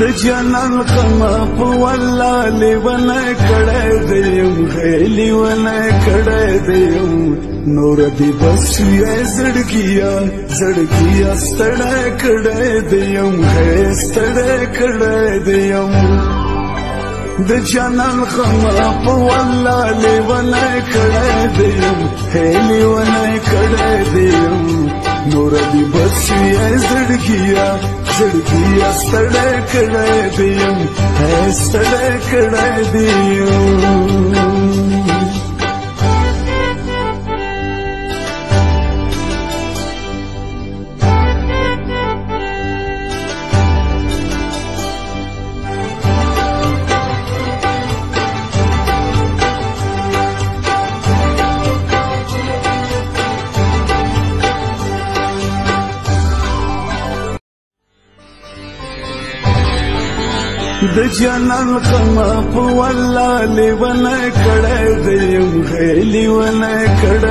د جنان خما په والله لیونه کړه دیم غلیونه کړه دیم نور دی بس یې زړګیا زړګیا ستړه کړه دیم غې ستړه کړه دیم د جنان خما په والله لیونه کړه دیم هلیونه کړه دیم نور دی بس یې زړګیا زړګي استړ کړه دیم استړ کړه دیم د جنان غم په والله لیونه کړه دې غېلی ونه کړه